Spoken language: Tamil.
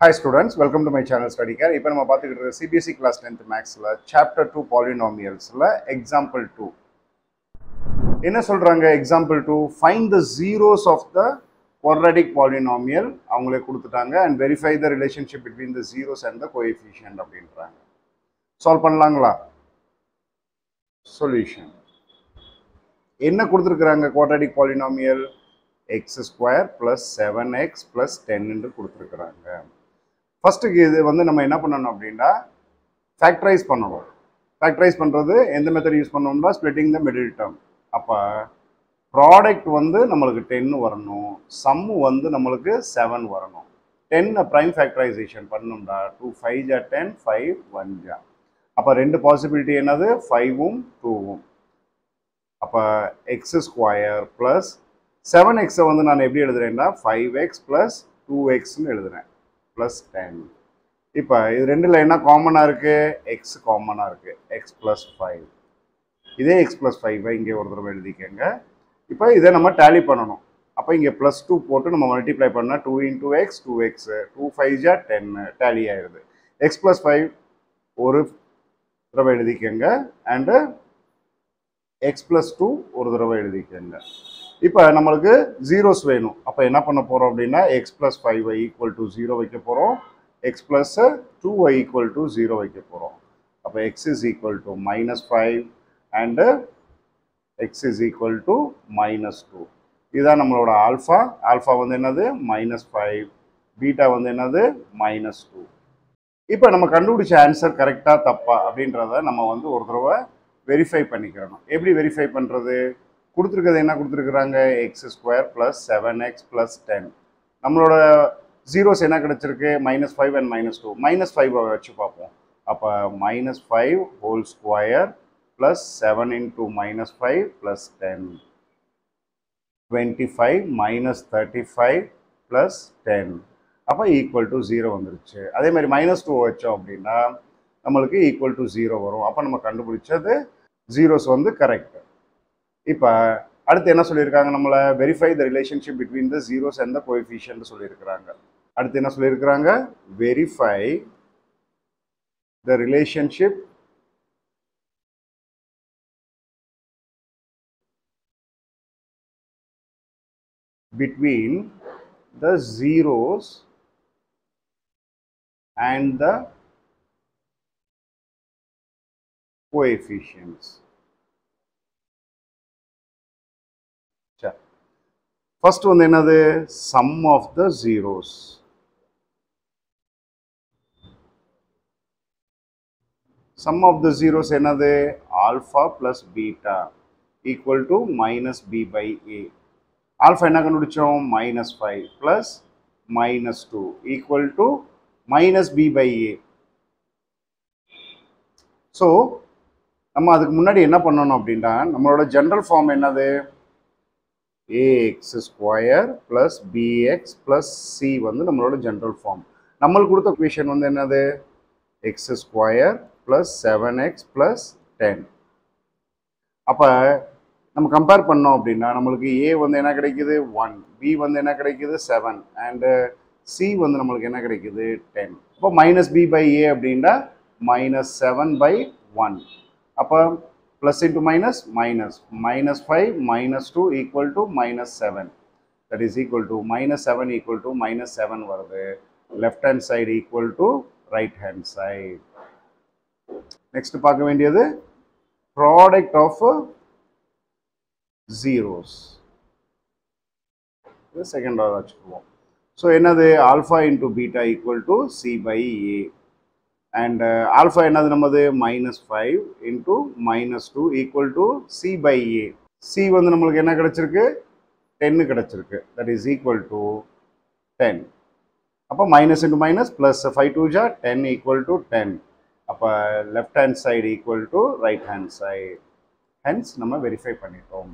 Hi students welcome to my channel study care இப்போ நம்ம பார்த்துக்கிட்டு இருக்க சிபிஎஸ்சி கிளாஸ் டென்த் மேக்ஸில் சாப்டர் டூ பாலினாமியல்ஸில் எக்ஸாம்பிள் டூ என்ன சொல்கிறாங்க example two find the zeros of the quadratic polynomial அவங்களே கொடுத்துட்டாங்க. And verify the relationship between the zeros and the coefficient அப்படின்றாங்க. சால்வ் பண்ணலாங்களா? சொல்யூஷன் என்ன கொடுத்துருக்குறாங்க quadratic polynomial X square plus seven X plus என்று கொடுத்துருக்குறாங்க. ஃபஸ்ட்டுக்கு இது வந்து நம்ம என்ன பண்ணணும் அப்படின்னா ஃபேக்டரைஸ் பண்ணணும். ஃபேக்டரைஸ் பண்ணுறது எந்த மெத்தட் யூஸ் பண்ணோம்னா ஸ்ப்ளிட்டிங் த மிடில் டேர்ம் அப்போ ப்ராடக்ட் வந்து நம்மளுக்கு டென்னு வரணும். சம்மு வந்து நம்மளுக்கு செவன் வரணும். டென்னை ப்ரைம் ஃபேக்டரைசேஷன் பண்ணணும்டா டூ ஃபைவ் ஜா டென் ஃபைவ் ஒன் ஜா அப்போ ரெண்டு பாசிபிலிட்டி என்னது? ஃபைவும் டூவும் அப்போ எக்ஸ் ஸ்கொயர் ப்ளஸ் செவன் எக்ஸை வந்து நான் எப்படி எழுதுறேன்னா ஃபைவ் எக்ஸ் ப்ளஸ் டூ எக்ஸ்னு எழுதுறேன். ப்ளஸ் டென் இப்போ இது ரெண்டில் என்ன காமனாக இருக்குது எக்ஸ் காமனாக இருக்குது எக்ஸ் ப்ளஸ் ஃபைவ் இதே எக்ஸ் ப்ளஸ் ஃபைவை இங்கே ஒரு தடவை எழுதிக்கங்க. இப்போ இதை நம்ம டேலி பண்ணணும். அப்போ இங்கே ப்ளஸ் டூ போட்டு நம்ம மல்டிப்ளை பண்ணால் two into x two x two five ஜா டென்னு டேலி ஆயிடுது. எக்ஸ் ப்ளஸ் ஃபைவ் ஒரு தடவை எழுதிக்கங்க. அண்டு எக்ஸ் ப்ளஸ் டூ ஒரு தடவை எழுதிக்கங்க. இப்போ நம்மளுக்கு ஜீரோஸ் வேணும். அப்போ என்ன பண்ண போகிறோம் அப்படின்னா X plus five equal to zero வைக்க போகிறோம் X plus two equal to zero வைக்க போகிறோம் அப்போ X is equal to minus five and X is equal to minus two இதுதான் நம்மளோட ஆல்ஃபா ஆல்ஃபா வந்து என்னது? மைனஸ் ஃபைவ் பீட்டா வந்து என்னது? மைனஸ் டூ இப்போ நம்ம கண்டுபிடிச்ச ஆன்சர் கரெக்டாக தப்பா அப்படின்றத நம்ம வந்து ஒரு தடவை வெரிஃபை பண்ணிக்கிறணும். எப்படி வெரிஃபை பண்ணுறது கொடுத்துருக்கிறது என்ன கொடுத்துருக்குறாங்க? X square plus seven X plus ten நம்மளோட ஜீரோஸ் என்ன கிடச்சிருக்கு? Minus five and minus two minus five வச்சு பார்ப்போம். அப்போ minus five whole square plus seven into minus five plus ten twenty five minus thirty five plus ten அப்போ ஈக்குவல் டு ஜீரோ வந்துருச்சு. அதே மாதிரி மைனஸ் டூ வச்சோம் அப்படின்னா நம்மளுக்கு ஈக்குவல் டு ஜீரோ வரும். அப்போ நம்ம கண்டுபிடிச்சது ஜீரோஸ் வந்து கரெக்ட் இப்போ அடுத்து என்ன சொல்லியிருக்காங்க? நம்மளை verify the relationship between the zeros and the coefficient சொல்லியிருக்கிறாங்க. அடுத்து என்ன சொல்லியிருக்கிறாங்க? Verify the relationship between the zeros and the coefficients. First வந்து என்னது? Sum of the zeros sum of the zeros என்னது? Alpha plus beta equal to minus B by A alpha என்ன கண்டுபிடிச்சோம்? Minus five plus minus two equal to minus B by A so நம்ம அதுக்கு முன்னாடி என்ன பண்ணணும் அப்படின்னா நம்மளோட ஜென்ரல் ஃபார்ம் என்னது? A X square plus B X plus C வந்து நம்மளோட ஜென்ரல் ஃபார்ம் நம்மளுக்கு கொடுத்த கொஷன் வந்து என்னது? X square plus seven X plus ten அப்போ நம்ம கம்பேர் பண்ணோம் அப்படின்னா நம்மளுக்கு ஏ வந்து என்ன கிடைக்குது? ஒன் பி வந்து என்ன கிடைக்குது? செவன் அண்டு சி வந்து நம்மளுக்கு என்ன கிடைக்குது? டென் இப்போ மைனஸ் பி பை ஏ அப்படின்னா மைனஸ் செவன் பை ஒன் அப்போ plus into minus minus minus five minus two equal to minus seven that is equal to minus seven equal to minus seven வருது left hand side equal to right hand side next பார்க்க வேண்டியது ப்ராடக்ட் ஆஃப் ஜீரோஸ் இது செகண்டாவது வச்சுக்குவோம் ஸோ என்னது alpha into beta equal to C by and uh, alpha என்னது நம்மது minus five into minus two equal to C by a. C வந்து நம்மளுக்கு என்ன கிடைச்சிருக்கு? டென்னு கிடச்சிருக்கு. That is equal to ten அப்போ minus into minus plus five two Jha ten equal to ten அப்போ left hand side equal to right hand side hence நம்ம வெரிஃபை பண்ணிட்டோம்.